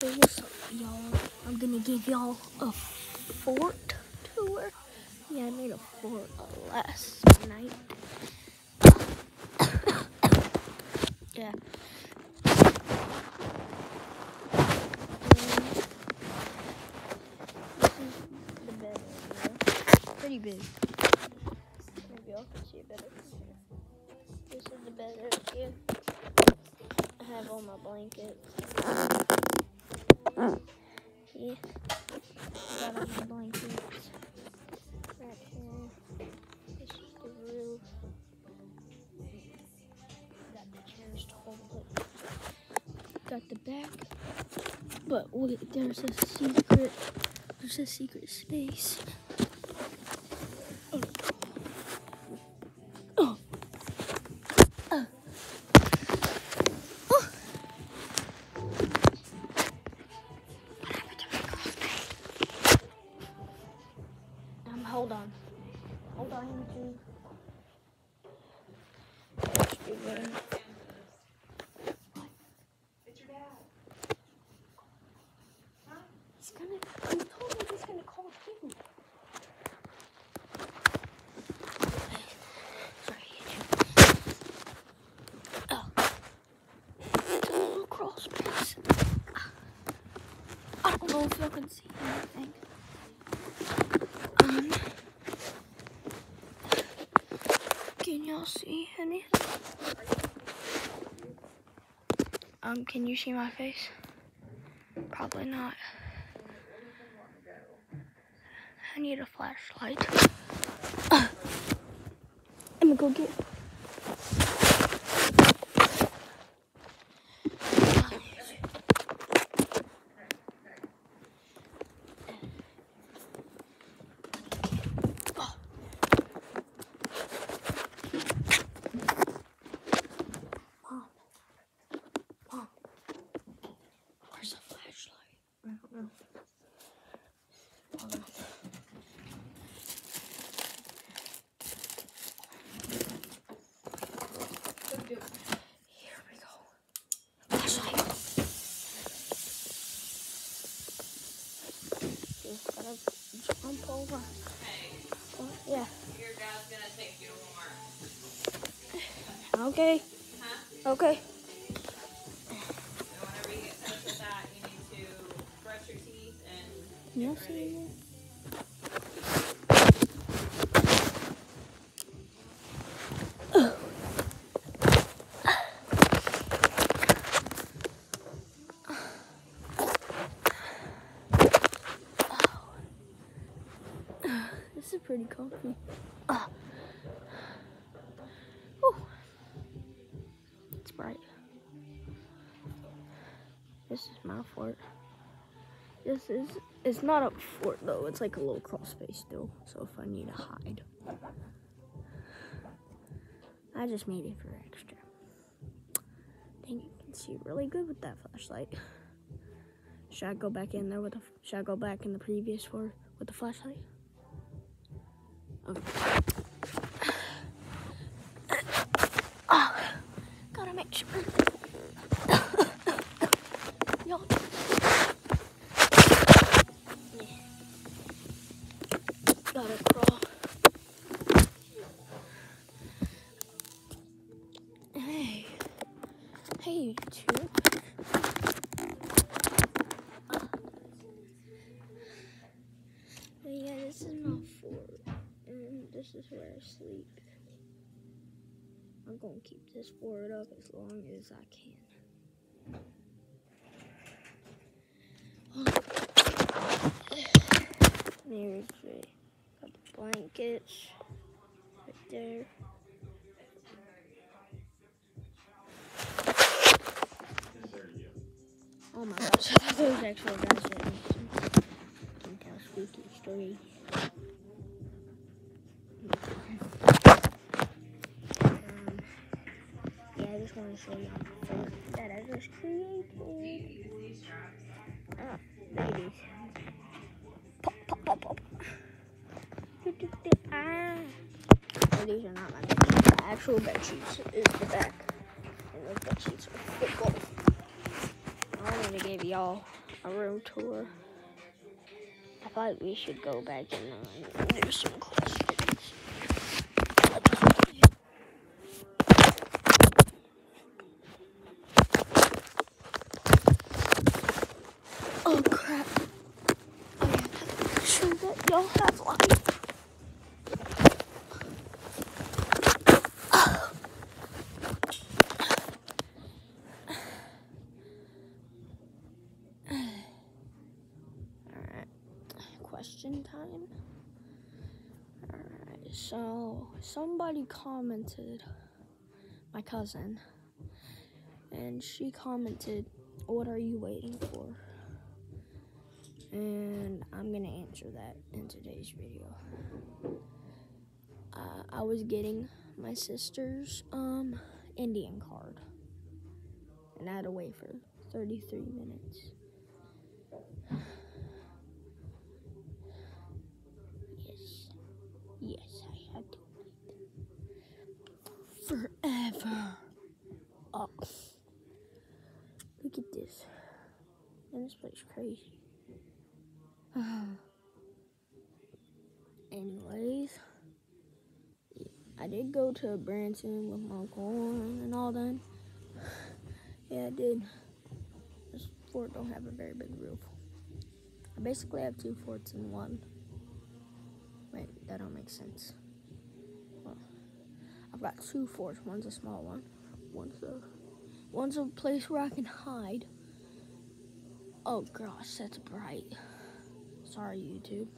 What's up, y'all? I'm gonna give y'all a fort tour. Yeah, I made a fort last night. yeah. This is the bed. Pretty big. Maybe y'all can see it better. This is the bed area. I have all my blankets. Back. But wait, there's a secret. There's a secret space. Oh. Oh. Oh. Oh. Um, hold on. Hold on, YouTube. Let's do that. He's gonna. He told me he's gonna call you. Sorry, YouTube. Oh. It's a little crawl space. I don't know if y'all can see anything. Um. Can y'all see any? Um, can you see my face? Probably not. I need a flashlight. Uh, I'm gonna go get. Oh. Mom. Mom. Where's the flashlight? I don't know. Hold on. Here we go. Flashlight. Just gotta jump over. Hey, Oh, yeah. your dad's gonna take you to Walmart. Okay. Huh? Okay. So whenever you get finished with that, you need to brush your teeth and You'll see you. This is pretty comfy. Ah. Whew. It's bright. This is my fort. This is it's not a fort though, it's like a little crawl space still. So if I need to hide. I just made it for extra. Dang, you can see really good with that flashlight. Should I go back in there with the should I go back in the previous fort with the flashlight? Okay. Hey, YouTube. But yeah, this is my fort. And this is where I sleep. I'm gonna keep this fort up as long as I can. There's a the blankets right there. My gosh, I thought was actual me. Can tell spooky story. Um, yeah, I just want to show you that I just created. Ah, there it is. Pop, pop, pop, pop. Ah. These are not my bed sheets. Actual bed sheets is the back. And those bed sheets are football. I only gave y'all a room tour. I thought we should go back and uh, do some questions. Oh crap. I have to make sure that y'all have light. Alright, question time. Alright, so somebody commented, my cousin, and she commented, What are you waiting for? And I'm gonna answer that in today's video. Uh, I was getting my sister's um Indian card, and I had to wait for 33 minutes. Yes. Yes, I had to wait. Forever. Oh. Look at this. And this place crazy. Anyways, I did go to Branson with my uncle and all that. Yeah, I did. This fort don't have a very big roof. I basically have two forts in one. Wait, that don't make sense. Well, I've got two forts. One's a small one. One's a one's a place where I can hide. Oh gosh, that's bright. Sorry, YouTube.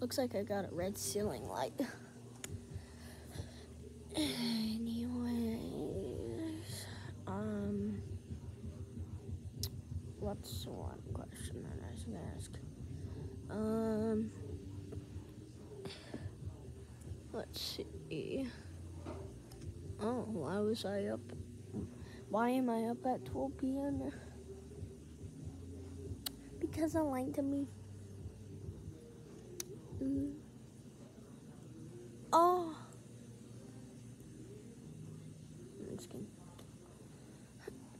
Looks like I got a red ceiling light. Anyways, um, what's one question that I gonna ask? Um, let's see. Oh, why was I up? Why am I up at 12 p.m.? Because I like to be. Mm. Oh. I'm just kidding.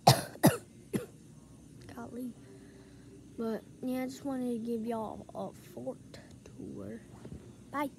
Golly. But yeah, I just wanted to give y'all a fort tour. Bye.